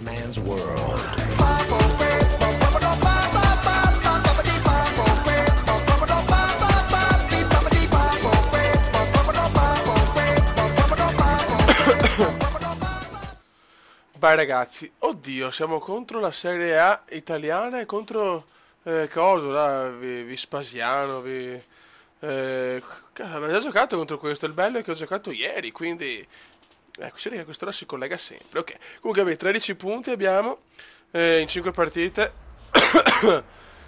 man's world. Vai ragazzi, oddio, siamo contro la Serie A italiana e contro eh, coso, là, vi, Vispasiano, vi... Eh, avevo già giocato contro questo, il bello è che ho giocato ieri, quindi... Ecco, si che quest'ora si collega sempre. Ok, comunque vabbè, 13 punti abbiamo eh, in 5 partite.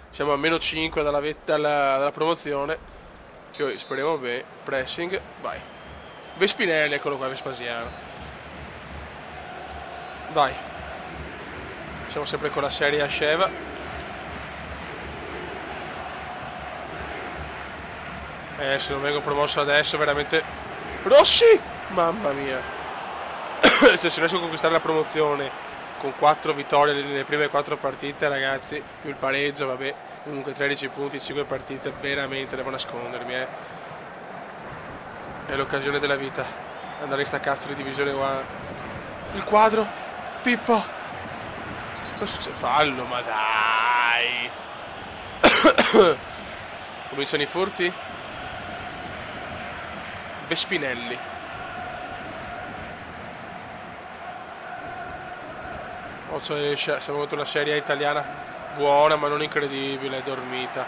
Siamo a meno 5 dalla, dalla, dalla promozione. Che speriamo bene. Pressing, vai. Vespinelli, eccolo qua, Vespasiano. Vai. Siamo sempre con la serie a Sheva. Eh, se non vengo promosso adesso, veramente... Rossi! Mamma mia. cioè, se riesco a conquistare la promozione con 4 vittorie nelle prime 4 partite, ragazzi, più il pareggio, vabbè, comunque 13 punti, 5 partite, veramente devo nascondermi, eh. È l'occasione della vita. Andare in sta cazzo di divisione 1. Il quadro. Pippo. Cosa succede? Fallo, ma dai. Cominciano i furti? Vespinelli. Siamo contro una serie italiana buona ma non incredibile, dormita.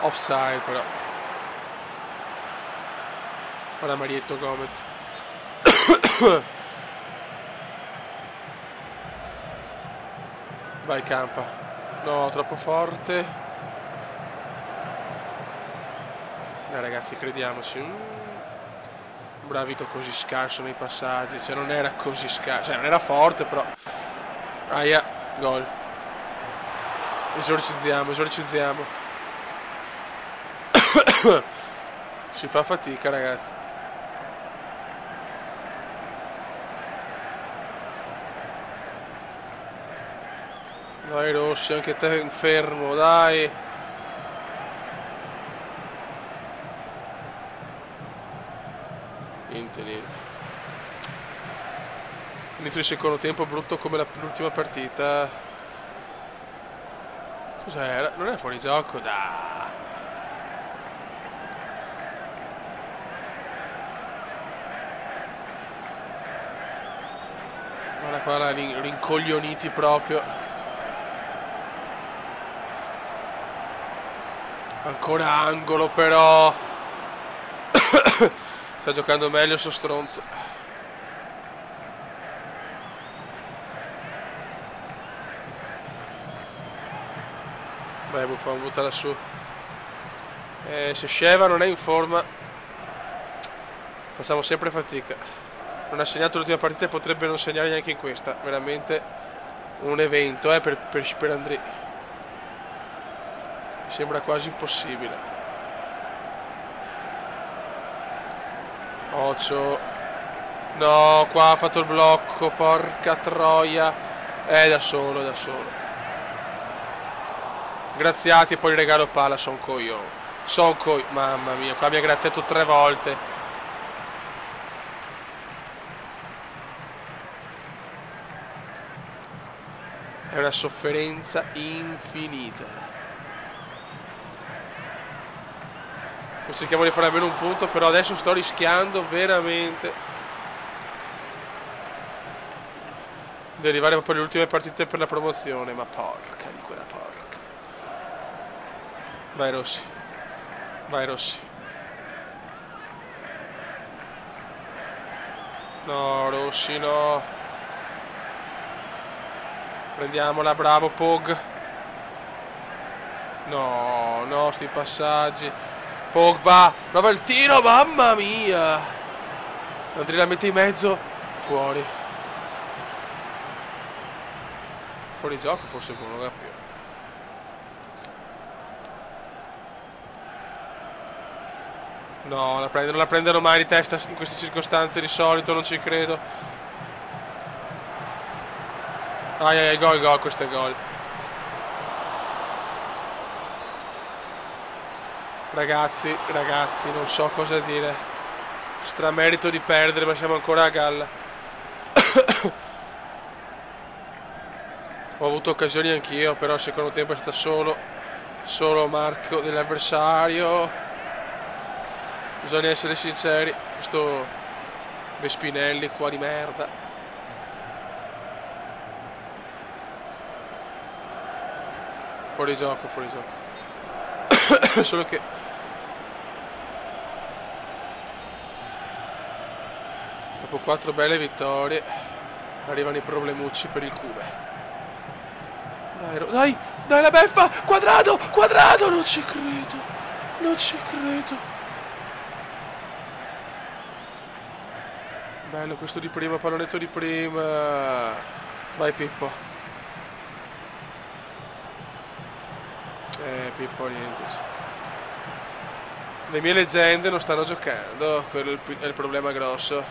Offside però. Ora Marietto Gomez. Vai campa. No, troppo forte. Dai ragazzi, crediamoci. Mm. Bravito così scarso nei passaggi. Cioè non era così scarso. Cioè non era forte però. Aia, gol. Esorcizziamo, esorcizziamo. si fa fatica ragazzi. Dai Rossi, anche te fermo, dai. Niente, niente. Inizio del secondo tempo brutto come l'ultima partita. Cos'era? Non era fuori gioco? Da. Guarda qua, rincoglioniti proprio. Ancora angolo però. Sta giocando meglio sto stronzo. Vai Buffon, buttala su. Eh, se Sheva non è in forma facciamo sempre fatica. Non ha segnato l'ultima partita e potrebbe non segnare neanche in questa. Veramente un evento eh, per, per, per Andrei sembra quasi impossibile Occio no qua ha fatto il blocco porca troia è da solo da solo graziati e poi regalo palla son coglione son coglione mamma mia qua mi ha graziato tre volte. È una sofferenza infinita. Cerchiamo di fare almeno un punto però adesso sto rischiando veramente di arrivare proprio alle ultime partite per la promozione ma porca di quella porca vai Rossi vai Rossi no Rossi no prendiamola bravo Pog no no sti passaggi Pogba, prova il tiro, mamma mia. Andrea la mette in mezzo, fuori. Fuori gioco forse non lo più. No, la prende, non la prendono mai di testa in queste circostanze di solito, non ci credo. Ai ai, gol, gol, questo è gol. Ragazzi, ragazzi, non so cosa dire. Stramerito di perdere, ma siamo ancora a galla. Ho avuto occasioni anch'io, però il secondo tempo è stato solo, solo marco dell'avversario. Bisogna essere sinceri, questo Vespinelli qua di merda. Fuori gioco, fuori gioco. solo che dopo quattro belle vittorie arrivano i problemucci per il Cume. Dai, dai, dai la beffa! Quadrato, quadrato! Non ci credo, non ci credo. Bello questo di prima, pallonetto di prima. Vai Pippo. Eh, Pippo, niente. Le mie leggende non stanno giocando, quello è il, problema grosso.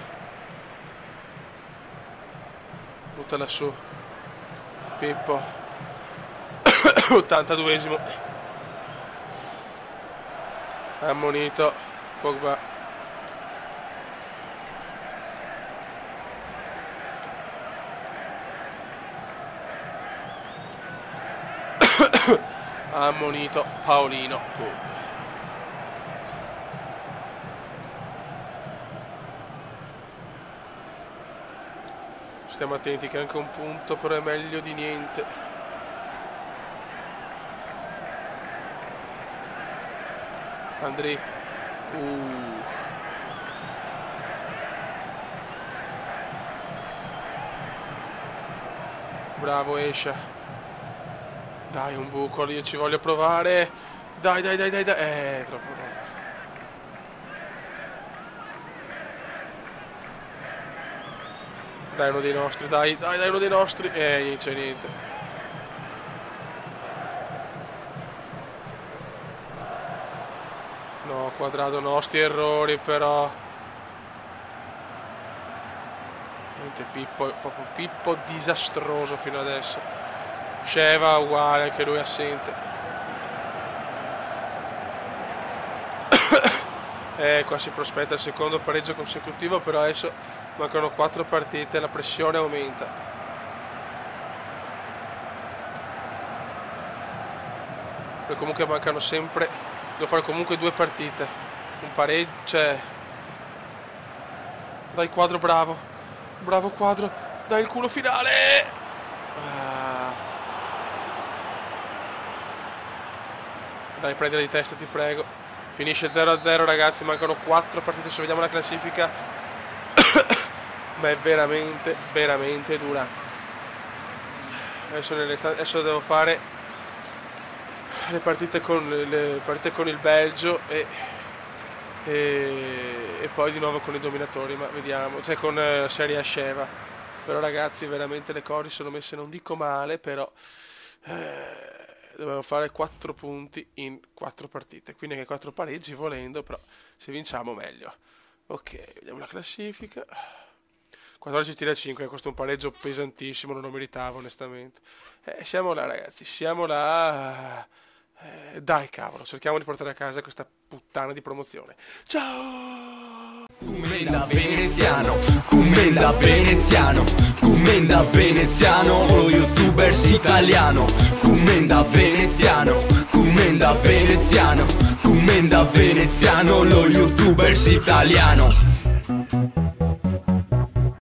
Buttala su. Pippo. 82esimo. Ammonito. Pogba. Ammonito Paolino Puglia. Stiamo attenti che anche un punto però è meglio di niente. Andri. Uh. Bravo Escia. Dai, un buco, io ci voglio provare. Dai, dai, dai, dai, dai. Eh, troppo no. Dai, uno dei nostri, dai, dai, dai, uno dei nostri. Eh, non c'è niente. No, quadrato no, sti errori però. Niente, Pippo, proprio Pippo disastroso fino adesso. Sheva uguale, anche lui assente. e qua si prospetta il secondo pareggio consecutivo, però adesso mancano quattro partite, la pressione aumenta. E comunque mancano sempre, devo fare comunque due partite. Un pareggio, cioè... Dai quadro, bravo. Bravo quadro, dai il culo finale! Dai, prendila di testa, ti prego. Finisce 0-0, ragazzi. Mancano 4 partite se vediamo la classifica. Ma è veramente, veramente dura. Adesso, adesso devo fare le partite con, le partite con il Belgio e, e, e, poi di nuovo con i dominatori. Ma vediamo, cioè con eh, la Serie Asceva. Però, ragazzi, veramente le cose sono messe, non dico male, però. Eh, dobbiamo fare 4 punti in 4 partite, quindi anche 4 pareggi volendo, però se vinciamo meglio. Ok, vediamo la classifica. 14 tiri a 5, questo è un pareggio pesantissimo, non lo meritavo onestamente. Eh, siamo là ragazzi, siamo là. Eh, dai cavolo, cerchiamo di portare a casa questa puttana di promozione. Ciao! Commenda veneziano, commenda veneziano, commenda veneziano, lo youtubers italiano, commenda veneziano, commenda veneziano, commenda veneziano, lo youtubers italiano.